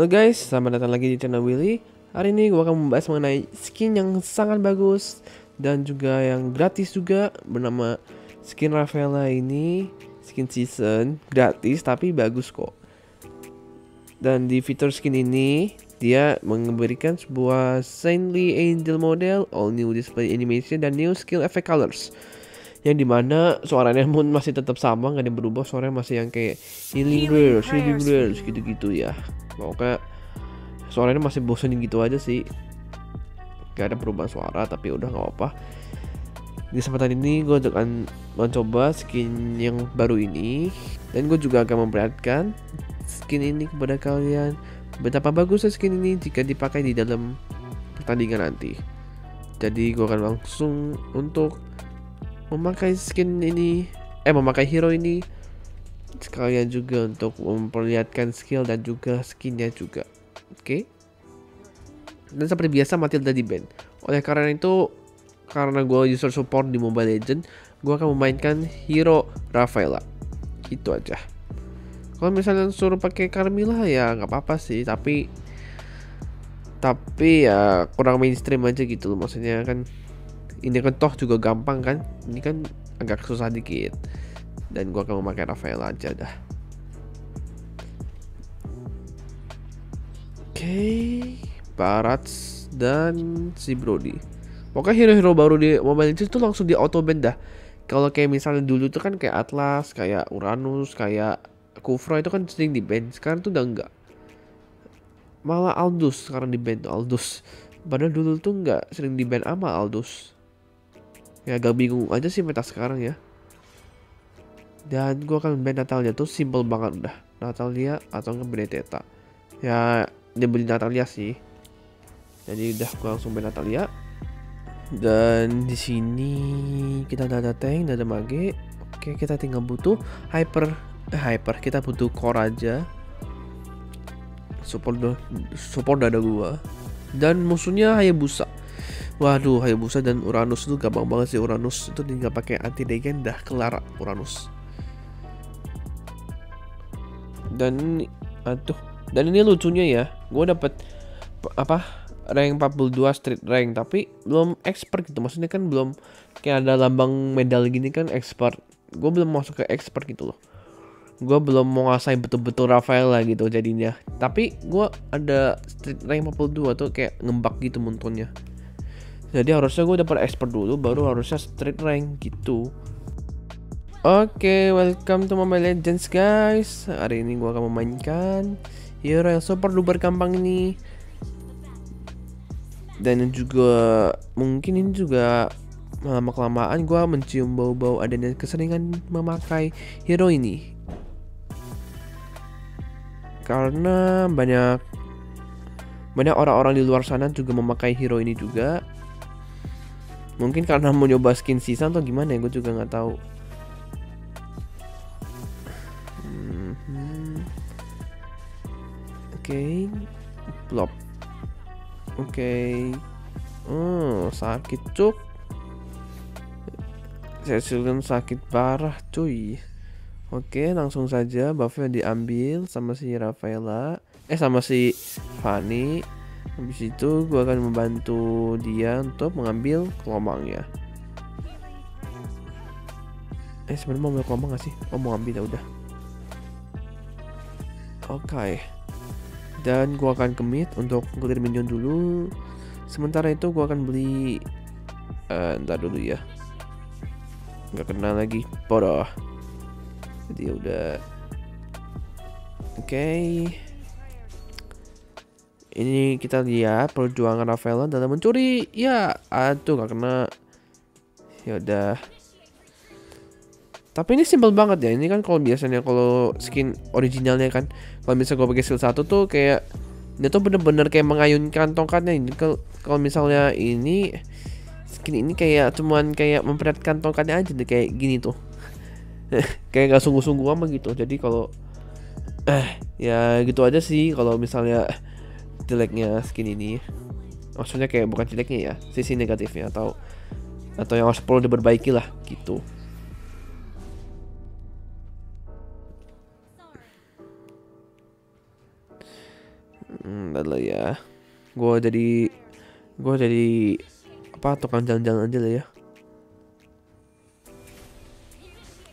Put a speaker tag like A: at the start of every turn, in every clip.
A: Halo guys, selamat datang lagi di channel Willy. Hari ini gue akan membahas mengenai skin yang sangat bagus dan juga yang gratis juga bernama skin Rafaela ini skin season gratis tapi bagus kok. Dan di fitur skin ini dia memberikan sebuah Saintly Angel model, all new display animation dan new skill effect colors yang di mana suaranya pun masih tetap sama nggak ada yang berubah suaranya masih yang kayak healing rares healing rares gitu-gitu ya. Pokoknya suaranya masih bosenin gitu aja sih. Gak ada perubahan suara tapi udah nggak apa-apa. Di kesempatan ini gue akan mencoba skin yang baru ini. Dan gue juga akan memperlihatkan skin ini kepada kalian. Betapa bagusnya skin ini jika dipakai di dalam pertandingan nanti. Jadi gue akan langsung untuk memakai skin ini eh memakai hero ini sekalian juga untuk memperlihatkan skill dan juga skinnya juga. Oke? Okay? dan seperti biasa Matilda di band oleh karena itu karena gue user support di Mobile Legend gue akan memainkan hero Rafaela. Itu aja. Kalau misalnya suruh pakai Carmilla ya nggak apa-apa sih tapi tapi ya kurang mainstream aja gitu loh maksudnya kan ini kan toh juga gampang kan? Ini kan agak susah dikit. Dan gua akan memakai Rafael aja dah. Oke okay. Barats dan si Brody. Pokoknya hero-hero baru di Mobile Legends tuh langsung di auto band dah. Kalau kayak misalnya dulu tuh kan kayak Atlas kayak Uranus kayak Kufra itu kan sering di band sekarang tuh udah enggak malah Aldous sekarang di band Aldous padahal dulu tuh nggak sering di band ama Aldous ya agak bingung aja sih meta sekarang ya. Dan gue akan band Natalia tuh simple banget udah. Natalia atau nggak Benedetta. Ya dia beli Natalia sih. Jadi udah gue langsung band Natalia. Dan di sini kita udah ada tank udah ada mage. Oke kita tinggal butuh hyper eh, hyper. Kita butuh core aja. Support support udah ada gua. Dan musuhnya Hayabusa Waduh, Hayabusa dan Uranus itu gampang banget sih. Uranus itu tinggal pakai anti degen dah kelar Uranus. Dan aduh, dan ini lucunya ya, gue dapet apa rank 42 street rank tapi belum expert gitu. Maksudnya kan belum kayak ada lambang medal gini kan expert. Gue belum masuk ke expert gitu loh. Gue belum mau ngasain betul-betul Rafael lah gitu jadinya. Tapi gue ada street rank 42 tuh kayak ngembak gitu muntunnya jadi harusnya gue dapat expert dulu baru harusnya street rank gitu Oke, okay, welcome to Mobile Legends guys. Hari ini gue akan memainkan hero yang super duper gampang ini. Dan juga mungkin ini juga lama kelamaan gue mencium bau-bau adanya keseringan memakai hero ini. Karena banyak banyak orang-orang di luar sana juga memakai hero ini juga mungkin karena mau nyoba skin season atau gimana ya gue juga nggak tahu hmm. oke okay. plop oke okay. oh sakit cuk saya silakan sakit parah cuy Oke, langsung saja buffnya diambil sama si Rafaela. Eh, sama si Fanny habis itu gue akan membantu dia untuk mengambil kelombang ya eh sebenarnya mau ambil kelombang gak sih? Oh mau ambil ya udah. Oke. Okay. dan gue akan commit untuk clear minion dulu. Sementara itu gue akan beli uh, ntar dulu ya. Nggak kenal lagi. Bodoh. Jadi ya udah. Oke. okay ini kita lihat perjuangan Rafaela dalam mencuri. Ya aduh gak kena. Ya udah. Tapi ini simple banget ya. Ini kan kalau biasanya kalau skin originalnya kan kalau misalnya gue pakai skill satu tuh kayak dia tuh bener-bener kayak mengayunkan tongkatnya. Ini kalau misalnya ini skin ini kayak cuman kayak memperlihatkan tongkatnya aja deh kayak gini tuh. Kayak gak sungguh-sungguh ama gitu. Jadi kalau eh ya gitu aja sih. Kalau misalnya jeleknya skin ini maksudnya kayak bukan jeleknya ya sisi negatifnya atau atau yang harus perlu diperbaiki lah gitu lah ya. Gue jadi gue jadi apa tukang jalan-jalan aja lah ya.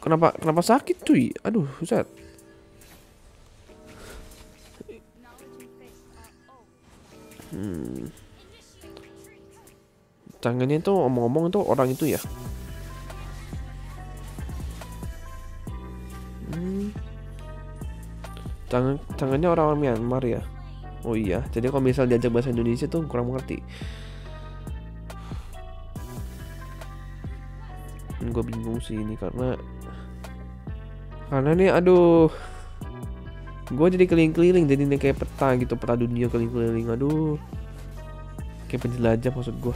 A: Kenapa kenapa sakit cuy? Aduh, buset. Hmm. Tangannya itu omong-omong itu orang itu ya. Hmm. Tangan tangannya orang Myanmar ya. Oh iya, jadi kalau misal diajak bahasa Indonesia tuh kurang mengerti. Gue bingung sih ini karena karena nih aduh gue jadi keliling-keliling jadi ini kayak peta gitu peta dunia keliling-keliling aduh kayak penjelajah maksud gue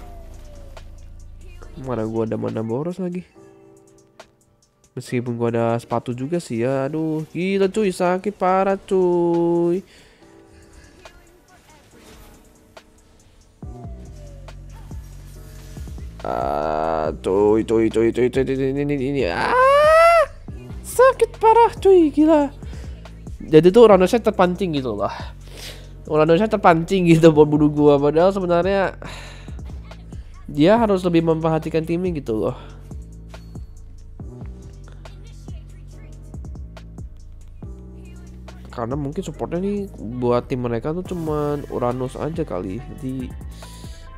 A: mana gue ada mana boros lagi meskipun gue ada sepatu juga sih ya aduh gila cuy sakit parah cuy ah cuy cuy cuy cuy cuy ini ini ini ah sakit parah cuy gila jadi tuh Uranosnya terpancing gitu loh. Uranosnya terpancing gitu buat bunuh gua. Padahal sebenarnya dia harus lebih memperhatikan timnya gitu loh. Karena mungkin supportnya nih buat tim mereka tuh cuman Uranus aja kali. Jadi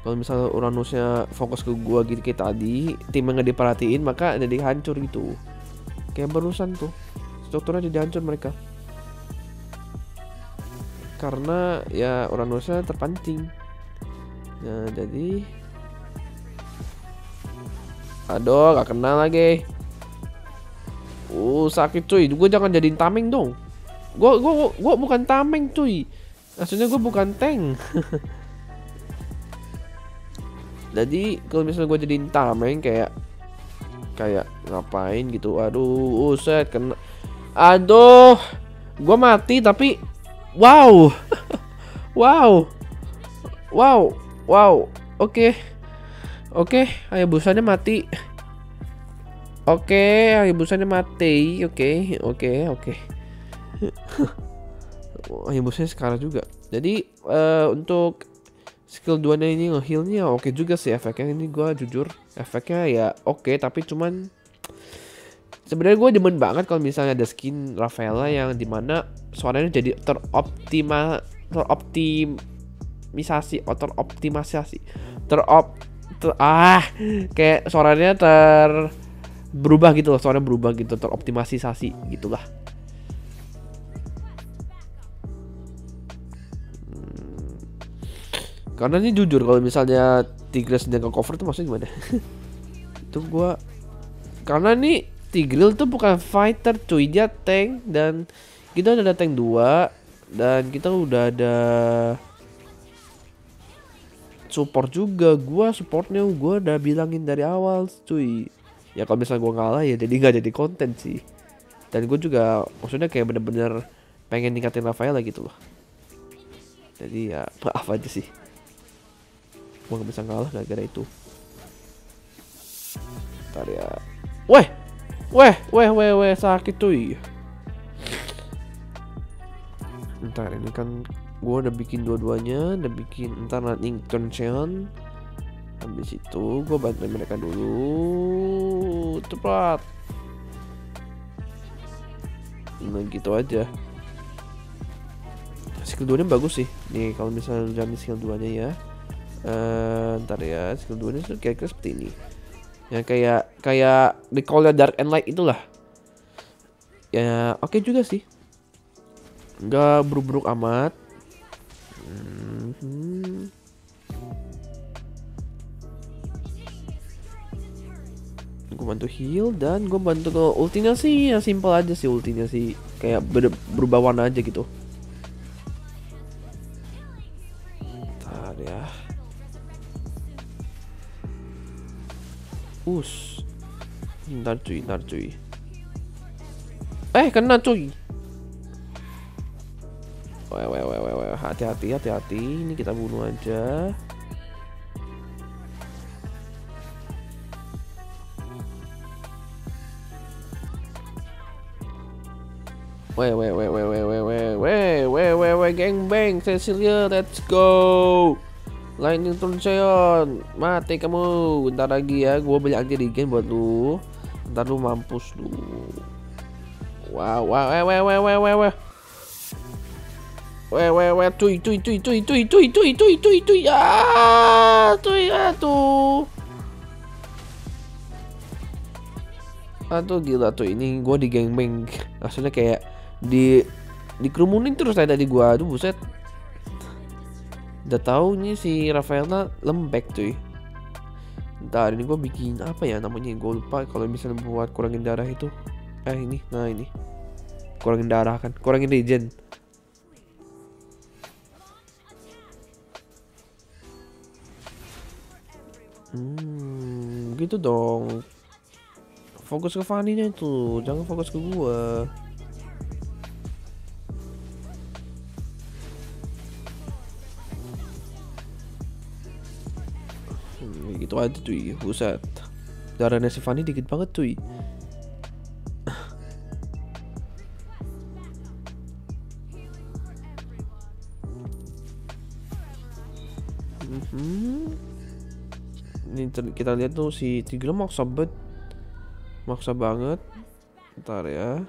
A: kalau misalnya Uranusnya fokus ke gua gitu kayak tadi tim nggak diperhatiin maka jadi hancur gitu. Kayak barusan tuh strukturnya jadi hancur mereka karena ya Uranusnya terpancing. Nah jadi aduh gak kenal lagi. Uh sakit cuy. Gue jangan jadiin tameng dong. Gue gue gue bukan tameng cuy. Maksudnya gue bukan tank. Jadi kalau misalnya gue jadiin tameng kayak kayak ngapain gitu? Aduh uset kena. Aduh gue mati tapi Wow. wow. Wow. Wow. Oke. Okay. Oke, okay. busanya mati. Oke, okay, busanya mati. Oke, okay. oke, okay. oke. busanya sekarang juga. Jadi uh, untuk skill 2 nya ini ngehealnya oke okay juga sih efeknya ini gua jujur efeknya ya oke okay, tapi cuman sebenarnya gue demen banget kalau misalnya ada skin Rafaela yang di mana suaranya jadi teroptima teroptimisasi atau teroptimisasi. Terop ter, ah kayak suaranya ter berubah gitu loh suaranya berubah gitu teroptimisasi gitulah. Hmm. karena ini jujur kalau misalnya Tigres dan cover tuh maksudnya gimana? Itu gue karena nih Tigreal tuh bukan fighter cuy. Dia tank dan kita udah ada tank 2 dan kita udah ada support juga. Gua supportnya gua udah bilangin dari awal cuy. Ya kalau misalnya gua ngalah ya jadi nggak jadi konten sih. Dan gue juga maksudnya kayak bener-bener pengen ningkatin Rafael gitu loh. Jadi ya maaf aja sih. Gua nggak bisa ngalah gara-gara itu. Ntar ya. Weh Weh, weh, weh, weh, sakit cuy. Ntar ini kan gue udah bikin dua-duanya, udah bikin ntar lightning tension. Habis itu gue bantu mereka dulu. Cepat. Nah gitu aja. Skill 2 nya bagus sih. Nih kalau misalnya jalan skill 2 nya ya. Uh, ntar ya, skill 2 nya kira-kira seperti ini ya kayak kayak recall Dark and Light itulah. Ya oke okay juga sih. Nggak buruk-buruk amat. Hmm. gue bantu heal dan gue bantu ke ultinya sih. Ya simple aja sih ultinya sih. Kayak berubah warna aja gitu Us. Ntar cuy, ntar cuy. Eh, kena cuy. Weh, weh, weh, weh, weh. Hati-hati, hati-hati. Ini kita bunuh aja. Weh, weh, weh, weh, weh, weh, weh, weh, weh, weh, wewe geng bang Cecilia let's go Lightning Turn Mati kamu. Bentar lagi ya Gue beli anti regen buat lu. Ntar lu mampus lu. Wow wow eh weh weh weh weh weh. Weh weh weh tuy tuy tuy tuy tuy tuy tuy tuy tuy Ah Tuy tuh Aduh gila tuh ini gue di gangbang. Maksudnya kayak di dikerumunin terus tadi di gua. Aduh buset udah tahu nih si Rafaela lembek cuy. Ntar ini gue bikin apa ya namanya? Gue lupa kalau misalnya buat kurangin darah itu. Eh ini. Nah ini. Kurangin darah kan. Kurangin regen. Hmm gitu dong. Fokus ke Fanny nya itu. Jangan fokus ke gua gitu aja cuy. Buset. Darahnya si Fanny dikit banget cuy. Hmm. ini kita lihat tuh si Tigre maksa banget maksa banget. Ntar ya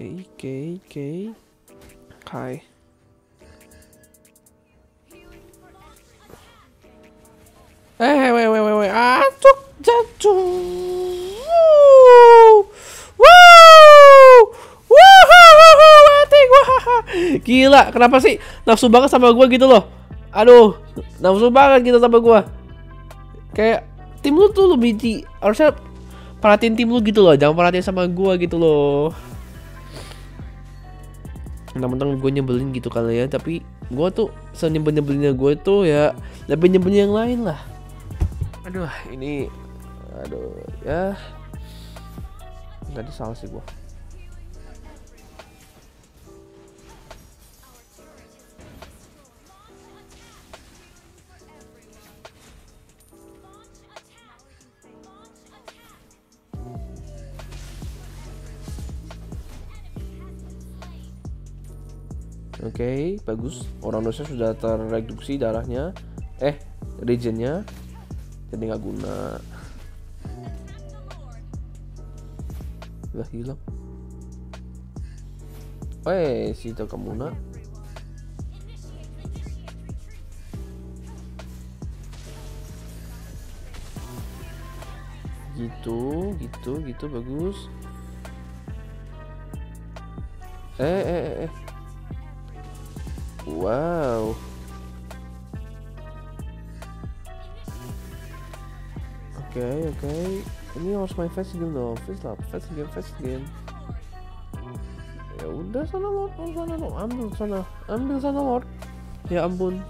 A: Okay, okay, okay. Hi. Eh, wait, wait, wait, wait. Ah, took that to. Gila, kenapa sih nafsu banget sama gue gitu loh? Aduh, nafsu banget gitu sama gue. Kayak tim lu tuh lebih di harusnya perhatiin tim lu gitu loh, jangan perhatiin sama gue gitu loh. Mentang-mentang gue nyebelin gitu kali ya, tapi gue tuh senyebel nyebelinnya gue tuh ya lebih nyebelin yang lain lah. Aduh, ini, aduh ya, tadi salah sih gue. Okay, bagus. Orang Indonesia sudah terreduksi darahnya. Eh, regennya. Jadi nggak guna. Udah hilang. Eh, si Takamuna. Gitu, gitu, gitu bagus. Eh, eh, eh, eh. Wow. Oke, okay, oke. Okay. Ini harus main fast game dong. Fast lah, fast game, fast game. Ya udah sana Lord, oh, sana Lord. Ambil sana, ambil sana Lord. Ya ampun.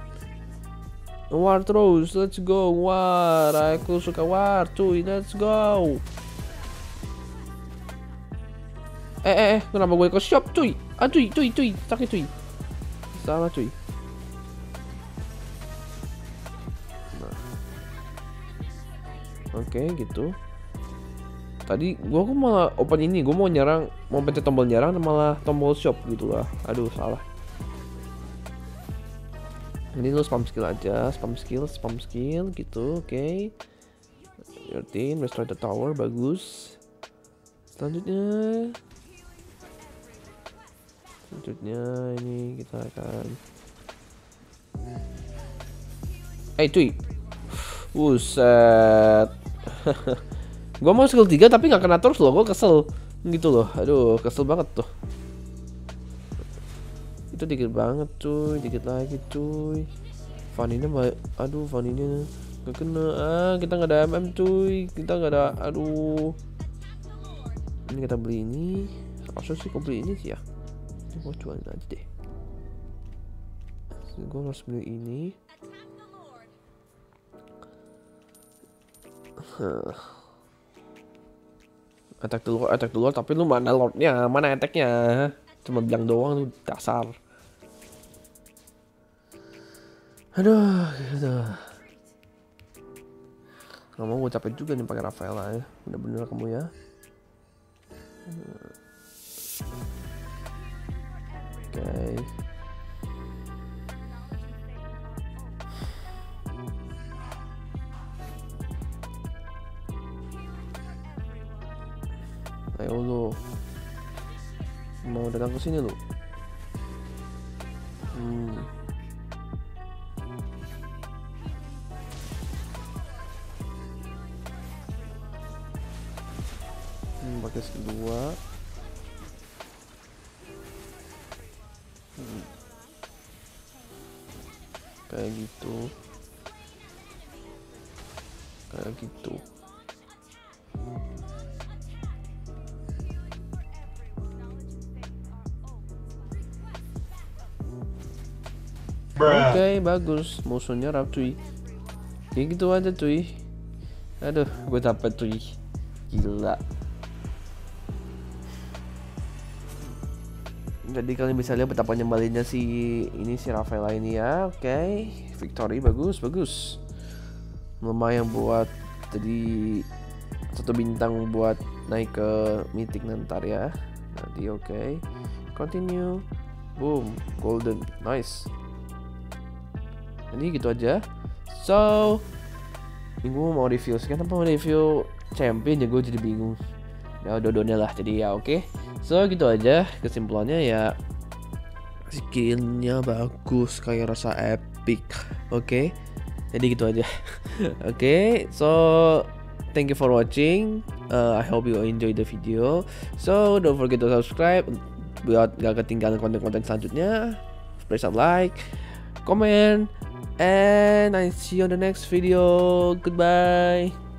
A: War terus, let's go War. Aku suka War, cuy, let's go. Eh, eh, eh, kenapa gue ke shop, cuy? Ah, cuy, cuy, cuy, sakit cuy salah cuy nah. oke okay, gitu. Tadi gua kok malah open ini gua mau nyerang mau pencet tombol nyerang malah tombol shop gitu lah. Aduh salah. Ini lu spam skill aja spam skill spam skill gitu oke. Okay. your team restore the tower bagus. Selanjutnya selanjutnya ini kita akan eh cuy. Buset. Gue mau skill 3 tapi gak kena terus loh Gue kesel. Gitu loh. Aduh kesel banget tuh. Itu dikit banget cuy. Dikit lagi cuy. Vaninya Aduh Vaninya Gak kena. Ah kita gak ada MM cuy. Kita gak ada Aduh. Ini kita beli ini. Apa sih kok beli ini sih ya gue jualin aja deh gue harus beli ini attack dulu attack dulu tapi lu mana lordnya mana attacknya cuma bilang doang lu dasar aduh gitu nggak mau gue capek juga nih pakai Rafaela ya bener-bener kamu ya okay. ayo lo mau datang ke sini lo hmm. hmm pakai skill 2 kayak gitu. Kayak gitu. Oke okay, bagus. Musuhnya rap cuy. Kayak gitu aja cuy. Aduh gue dapet cuy. Gila Jadi kalian bisa lihat betapa nyembalinya si ini si Rafaela ini ya. Oke. Okay. Victory bagus bagus. Lumayan buat jadi satu bintang buat naik ke mythic nanti ya. Nanti oke. Okay. Continue. Boom Golden. Nice. Jadi gitu aja. So minggu mau review. Sekarang mau review champion? Ya gue jadi bingung ya dua lah jadi ya oke okay. so gitu aja kesimpulannya ya skillnya bagus kayak rasa epic oke okay? jadi gitu aja oke okay, so thank you for watching uh, I hope you enjoy the video so don't forget to subscribe buat gak ketinggalan konten-konten selanjutnya press like comment and I see you on the next video. Goodbye.